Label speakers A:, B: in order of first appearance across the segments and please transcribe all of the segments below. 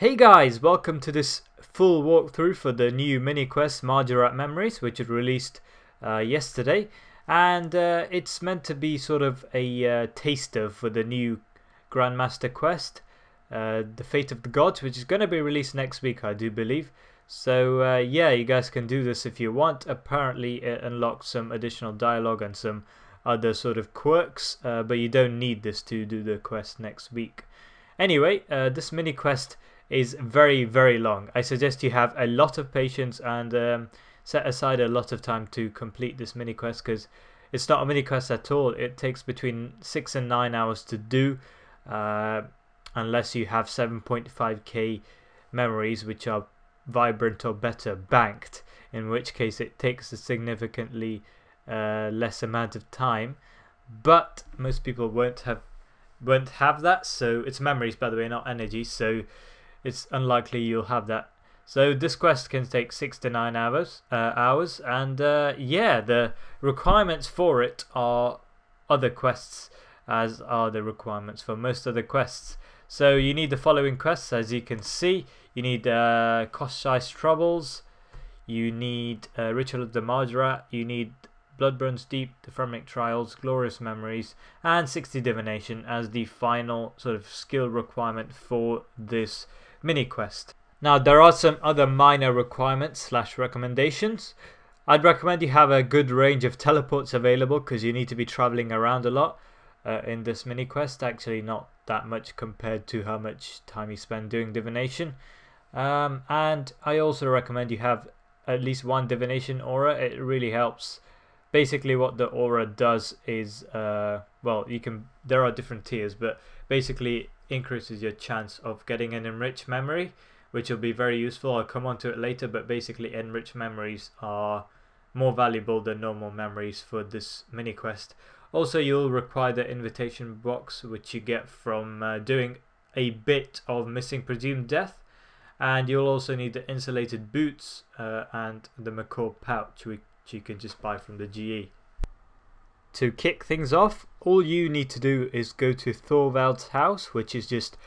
A: Hey guys, welcome to this full walkthrough for the new mini quest Mahjarrat Memories, which was released uh, yesterday, and uh, it's meant to be sort of a uh, taster for the new Grandmaster quest, uh, The Fate of the Gods, which is going to be released next week, I do believe. So uh, yeah, you guys can do this if you want. Apparently, it unlocks some additional dialogue and some other sort of quirks, uh, but you don't need this to do the quest next week. Anyway, this mini quest is very, very long. I suggest you have a lot of patience and um, set aside a lot of time to complete this mini quest because it's not a mini quest at all. It takes between 6 and 9 hours to do uh, unless you have 7.5k memories which are vibrant or better banked, in which case it takes a significantly uh, less amount of time. But most people won't have won't have that, so it's memories by the way, not energy. So it's unlikely you'll have that. So this quest can take six to nine hours, uh, hours, and uh, yeah, the requirements for it are other quests, as are the requirements for most other quests. So you need the following quests, as you can see. You need uh, Koschei's Troubles, you need uh, Ritual of the Mahjarrat, you need Blood Runs Deep, the Fremennik Trials, Glorious Memories, and 60 Divination as the final sort of skill requirement for this mini quest. Now there are some other minor requirements slash recommendations. I'd recommend you have a good range of teleports available because you need to be traveling around a lot uh, in this mini quest. Actually, not that much compared to how much time you spend doing divination. Um, and I also recommend you have at least one divination aura. It really helps. Basically, what the aura does is, uh, well, you can. There are different tiers, but basically increases your chance of getting an enriched memory, which will be very useful. I'll come on to it later, but basically enriched memories are more valuable than normal memories for this mini quest. Also, you'll require the invitation box, which you get from uh, doing a bit of Missing Presumed Death. And you'll also need the insulated boots uh, and the Macaw pouch, which you can just buy from the GE. To kick things off, all you need to do is go to Thorvald's house, which is just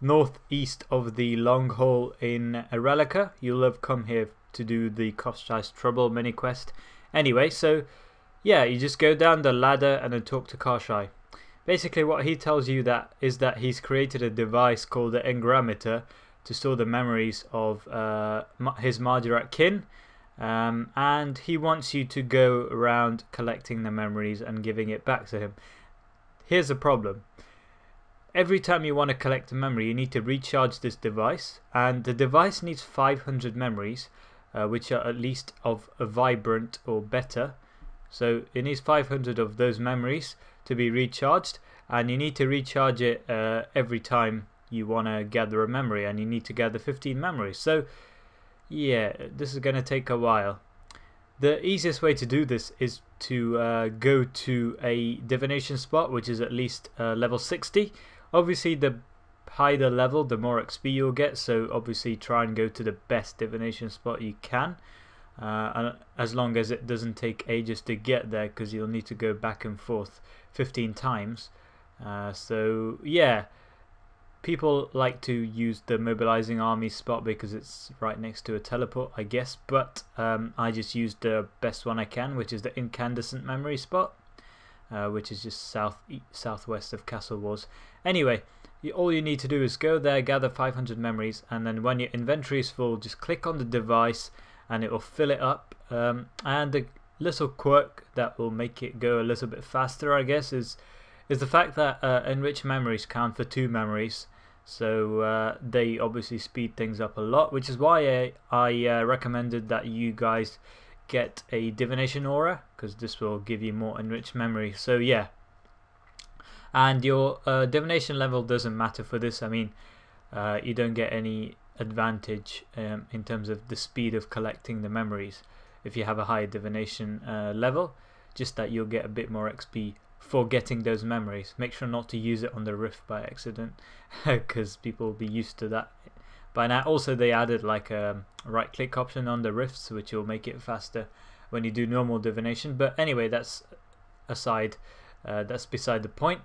A: northeast of the long hall in Rellekka. You'll have come here to do the Koschei's Trouble mini quest. Anyway, so yeah, you just go down the ladder and then talk to Koschei. Basically, what he tells you that is that he's created a device called the Engrammeter to store the memories of uh, his Mahjarrat kin um, and he wants you to go around collecting the memories and giving it back to him. Here's the problem. Every time you want to collect a memory, you need to recharge this device, and the device needs 500 memories, uh, which are at least of a vibrant or better. So it needs 500 of those memories to be recharged, and you need to recharge it uh, every time you want to gather a memory, and you need to gather 15 memories. So yeah, this is going to take a while. The easiest way to do this is to uh, go to a divination spot, which is at least uh, level 60. Obviously, the higher the level, the more XP you'll get, so obviously try and go to the best divination spot you can. Uh, as long as it doesn't take ages to get there, because you'll need to go back and forth 15 times. Uh, so, yeah People like to use the mobilizing army spot because it's right next to a teleport, I guess, but um, I just used the best one I can, which is the incandescent memory spot, uh, which is just south southwest of Castle Wars. Anyway, you, all you need to do is go there, gather 500 memories, and then when your inventory is full, just click on the device and it will fill it up. Um, and the little quirk that will make it go a little bit faster, I guess, is is the fact that uh, enriched memories count for two memories. So uh, they obviously speed things up a lot, which is why I, I uh, recommended that you guys get a divination aura because this will give you more enriched memory. So yeah, and your uh, divination level doesn't matter for this. I mean, uh, you don't get any advantage um, in terms of the speed of collecting the memories if you have a higher divination uh, level. Just that you'll get a bit more XP for getting those memories. Make sure not to use it on the rift by accident because people will be used to that by now. Also, they added like a right click option on the rifts, which will make it faster when you do normal divination. But anyway, that's aside, uh, that's beside the point.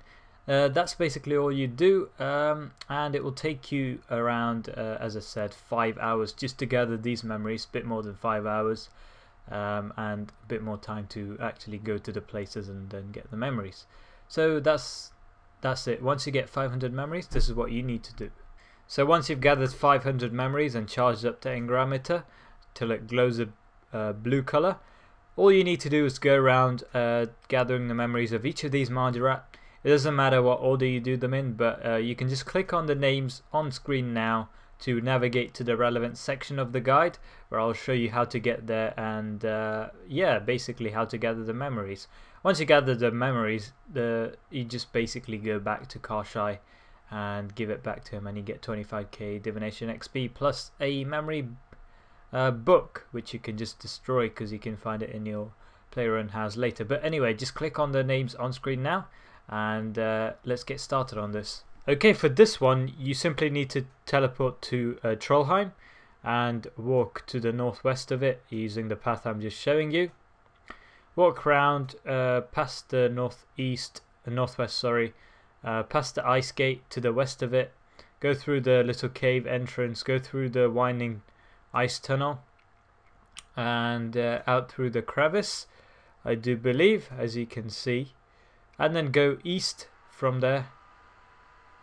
A: Uh, that's basically all you do, um, and it will take you around, uh, as I said, five hours just to gather these memories, a bit more than five hours, um, and a bit more time to actually go to the places and then get the memories. So that's that's it. Once you get 500 memories, this is what you need to do. So once you've gathered 500 memories and charged up the engrammeter till it glows a uh, blue color, all you need to do is go around uh, gathering the memories of each of these Mahjarrat it doesn't matter what order you do them in, but uh, you can just click on the names on screen now to navigate to the relevant section of the guide where I'll show you how to get there and uh, yeah, basically how to gather the memories. Once you gather the memories, the you just basically go back to Koschei and give it back to him and you get 25k divination XP plus a memory uh, book which you can just destroy because you can find it in your player owned house later. But anyway, just click on the names on screen now and uh, let's get started on this. Okay, for this one, you simply need to teleport to uh, Trollheim and walk to the northwest of it using the path I'm just showing you. Walk around uh, past the northeast, uh, northwest, sorry, uh, past the ice gate to the west of it. Go through the little cave entrance, go through the winding ice tunnel, and uh, out through the crevice. I do believe, as you can see and then go east from there.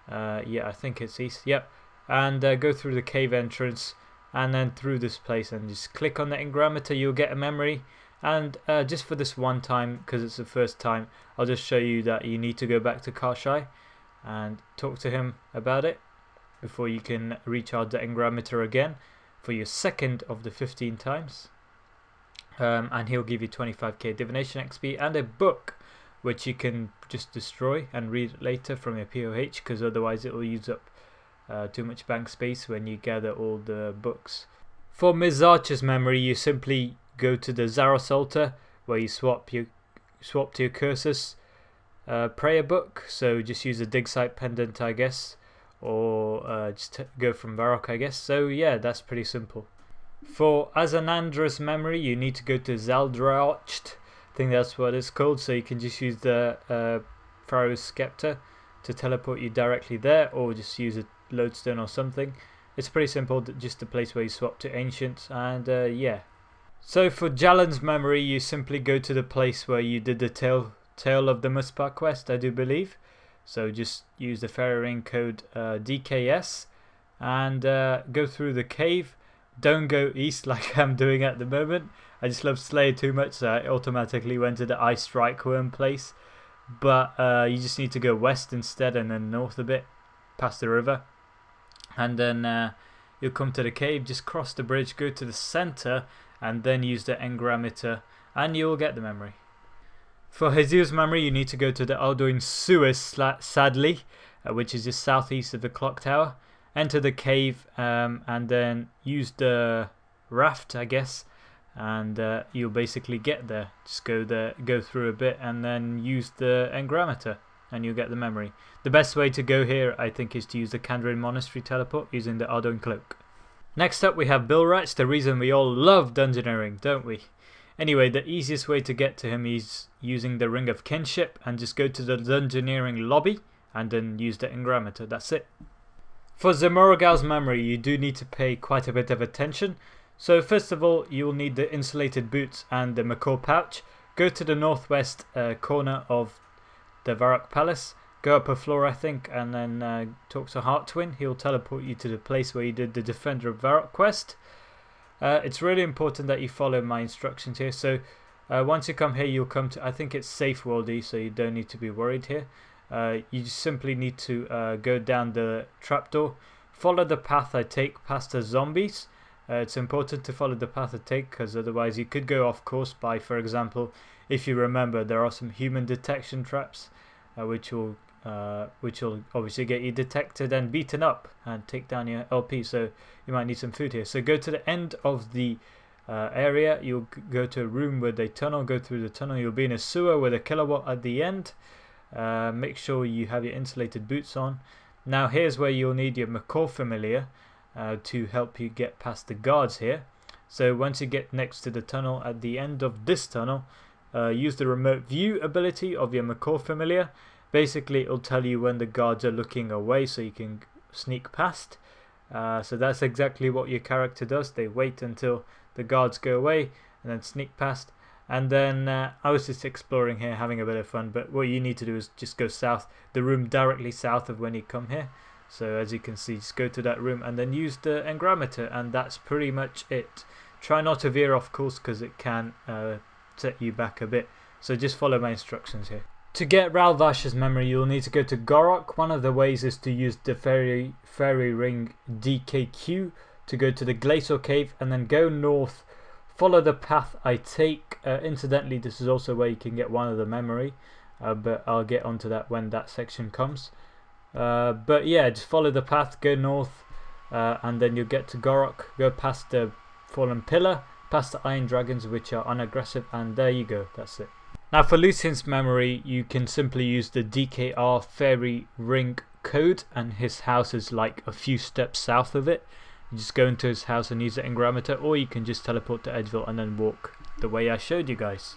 A: Uh, yeah, I think it's east. Yep. And uh, go through the cave entrance and then through this place and just click on the engrammeter. You'll get a memory. And uh, just for this one time, because it's the first time, I'll just show you that you need to go back to Koschei and talk to him about it before you can recharge the engrammeter again for your second of the 15 times. Um, and he'll give you 25k divination XP and a book which you can just destroy and read later from your POH because otherwise it will use up uh, too much bank space when you gather all the books. For Mizzarch's memory, you simply go to the Zaros altar where you swap your swap to your Curses uh, prayer book. So just use a dig site pendant, I guess, or uh, just go from Varrock, I guess. So yeah, that's pretty simple. For Azzanadra's memory, you need to go to Jaldraocht I think that's what it's called. So you can just use the uh, Pharaoh's Scepter to teleport you directly there, or just use a lodestone or something. It's pretty simple, just a place where you swap to Ancient, and uh, yeah. So for Jhallan's memory, you simply go to the place where you did the Tale, Tale of the Muspah quest, I do believe. So just use the fairy ring code uh, DKS and uh, go through the cave. Don't go east like I'm doing at the moment. I just love Slayer too much, so I automatically went to the Ice Strykewyrm place. But uh, you just need to go west instead and then north a bit, past the river. And then uh, you'll come to the cave, just cross the bridge, go to the center, and then use the engrammeter, and you'll get the memory. For Jesus' memory, you need to go to the Ardougne Sewers, sadly, uh, which is just southeast of the clock tower. Enter the cave, um, and then use the raft, I guess, and uh, you'll basically get there. Just go there, go through a bit, and then use the engrammeter, and you'll get the memory. The best way to go here, I think, is to use the Kandarin Monastery teleport using the Ardougne Cloak. Next up, we have Bilrach, the reason we all love dungeoneering, don't we? Anyway, the easiest way to get to him is using the Ring of Kinship, and just go to the dungeoneering lobby, and then use the engrammeter. That's it. For Zemouregal's memory, you do need to pay quite a bit of attention. So first of all, you will need the insulated boots and the macaw pouch. Go to the northwest uh, corner of the Varrock Palace. Go up a floor, I think, and then uh, talk to Heartwin. He'll teleport you to the place where you did the Defender of Varrock quest. Uh, it's really important that you follow my instructions here. So uh, once you come here, you'll come to, I think it's safe worldy, so you don't need to be worried here. Uh, you simply need to uh, go down the trapdoor. Follow the path I take past the zombies. Uh, it's important to follow the path I take because otherwise you could go off course by, for example, if you remember, there are some human detection traps uh, which will uh, which will obviously get you detected and beaten up and take down your LP. So you might need some food here. So go to the end of the uh, area. You'll go to a room with a tunnel. Go through the tunnel. You'll be in a sewer with a kilowatt at the end. Uh, make sure you have your insulated boots on. Now here's where you'll need your Macaw Familiar uh, to help you get past the guards here. So once you get next to the tunnel, at the end of this tunnel, uh, use the remote view ability of your Macaw Familiar basically it'll tell you when the guards are looking away so you can sneak past. Uh, so that's exactly what your character does. They wait until the guards go away and then sneak past. And then uh, I was just exploring here, having a bit of fun. But what you need to do is just go south, the room directly south of when you come here. So as you can see, just go to that room and then use the engrammeter, and that's pretty much it. Try not to veer off course because it can uh, set you back a bit. So just follow my instructions here. To get Ralvash's memory, you'll need to go to Ghorrock. One of the ways is to use the fairy, fairy ring DKQ to go to the Glacial Cave and then go north. Follow the path I take. Uh, incidentally, this is also where you can get one of the memory, uh, but I'll get onto that when that section comes. Uh, but yeah, just follow the path, go north, uh, and then you'll get to Ghorrock. Go past the Fallen Pillar, past the Iron Dragons, which are unaggressive, and there you go. That's it. Now, for Lucien's memory, you can simply use the DKR Fairy Ring code, and his house is like a few steps south of it. You just go into his house and use the engrammeter, or you can just teleport to Edgeville and then walk the way I showed you guys.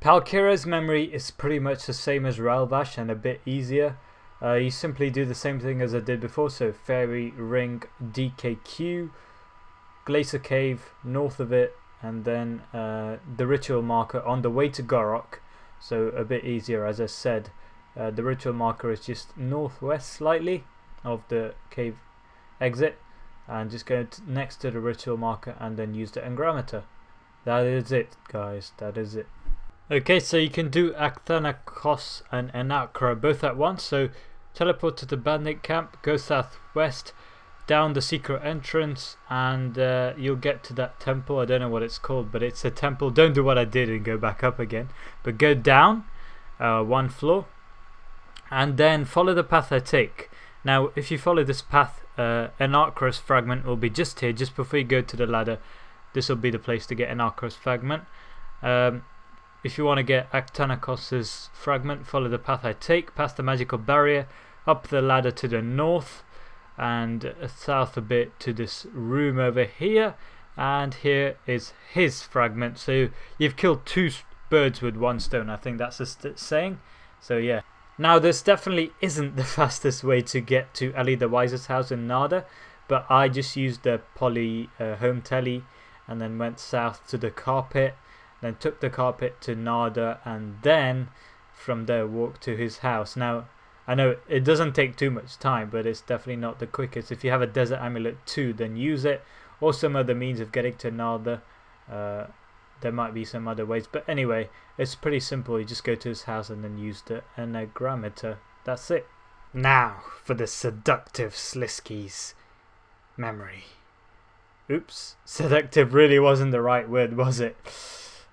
A: Palkeera's memory is pretty much the same as Ralvash and a bit easier. Uh, you simply do the same thing as I did before, so Fairy Ring DKQ, Glacier Cave north of it, and then uh, the ritual marker on the way to Ghorrock, so a bit easier as I said. Uh, the ritual marker is just northwest slightly of the cave exit, and just go next to the ritual marker and then use the engrammeter. That is it, guys, that is it. Okay, so you can do Akthanakos and Enakhra both at once, so Teleport to the bandit camp, go southwest, down the secret entrance, and uh, you'll get to that temple. I don't know what it's called, but it's a temple. Don't do what I did and go back up again, but go down uh, one floor, and then follow the path I take. Now, if you follow this path, uh, an Arcros fragment will be just here, just before you go to the ladder. This will be the place to get an Arcros fragment. Um, if you want to get Akthanakos' fragment, follow the path I take, past the magical barrier, up the ladder to the north, and south a bit to this room over here. And here is his fragment. So you've killed two birds with one stone. I think that's a saying. So yeah. Now this definitely isn't the fastest way to get to Ali the Wise's house in Nardah. But I just used the poly uh, home telly and then went south to the carpet then took the carpet to Nardah, and then from there walked to his house. Now, I know it doesn't take too much time, but it's definitely not the quickest. If you have a Desert Amulet too, then use it, or some other means of getting to Nardah. Uh, there might be some other ways, but anyway, it's pretty simple. You just go to his house and then use the engrammeter. That's it. Now for the seductive Sliske's memory. Oops, seductive really wasn't the right word, was it?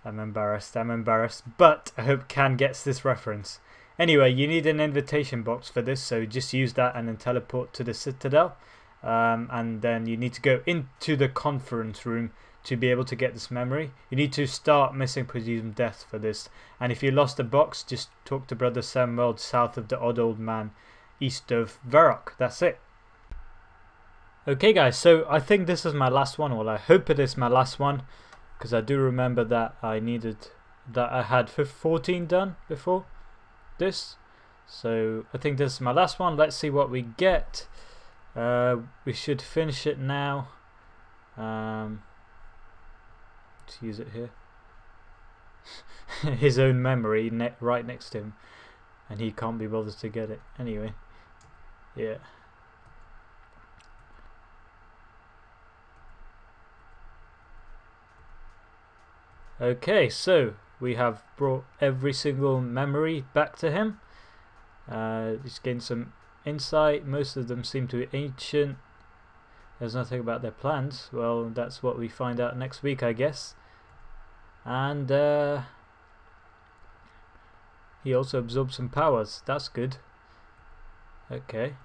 A: I'm embarrassed, I'm embarrassed, but I hope Can gets this reference. Anyway, you need an invitation box for this, so just use that and then teleport to the Citadel. Um, and then you need to go into the conference room to be able to get this memory. You need to start missing presumed Death for this. And if you lost the box, just talk to Brother Samuel south of the odd old man, east of Varrock. That's it. Okay guys, so I think this is my last one, well I hope it is my last one because I do remember that I needed that I had 14 done before this so I think this is my last one let's see what we get uh, we should finish it now um, let's use it here his own memory ne right next to him and he can't be bothered to get it anyway yeah Okay, so we have brought every single memory back to him. Uh, he's gained some insight. Most of them seem to be ancient. There's nothing about their plans. Well, that's what we find out next week, I guess. And uh, he also absorbed some powers. That's good. Okay.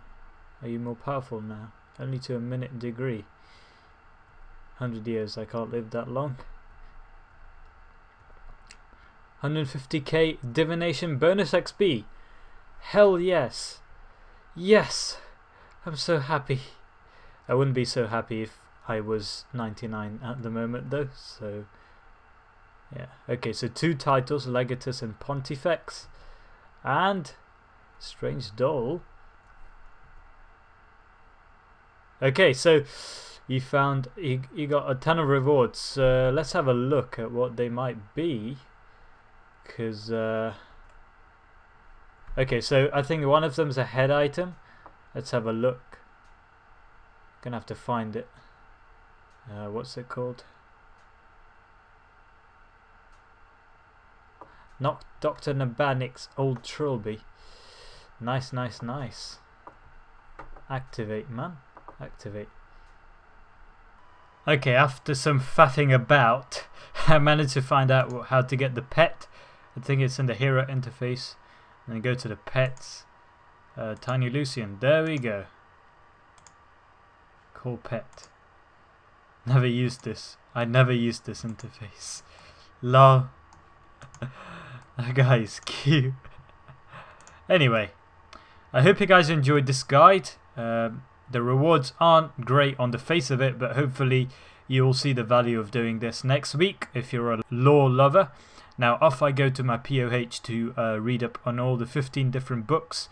A: Are you more powerful now? Only to a minute degree. 100 years, I can't live that long. 150k divination bonus XP. Hell yes. Yes. I'm so happy. I wouldn't be so happy if I was 99 at the moment though, so yeah. Okay, so two titles, Legatus and Pontifex. And Strange doll. Okay, so you found you, you got a ton of rewards. Uh, let's have a look at what they might be. Because, uh, okay, so I think one of them is a head item. Let's have a look. Gonna have to find it. Uh, what's it called? Not Dr. Nabanik's old trilby. Nice, nice, nice. Activate, man. Activate. Okay, after some faffing about, I managed to find out how to get the pet. I think it's in the hero interface. And then go to the pets. Uh, Tiny Lucien. There we go. Call pet. Never used this. I never used this interface. Lol. that guy is cute. anyway, I hope you guys enjoyed this guide. Um, the rewards aren't great on the face of it, but hopefully you'll see the value of doing this next week if you're a lore lover. Now off I go to my POH to uh, read up on all the 15 different books.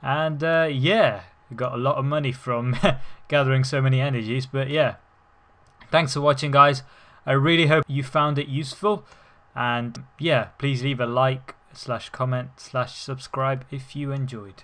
A: And uh, yeah, got a lot of money from gathering so many energies, but yeah. Thanks for watching guys. I really hope you found it useful. And yeah, please leave a like slash comment slash subscribe if you enjoyed.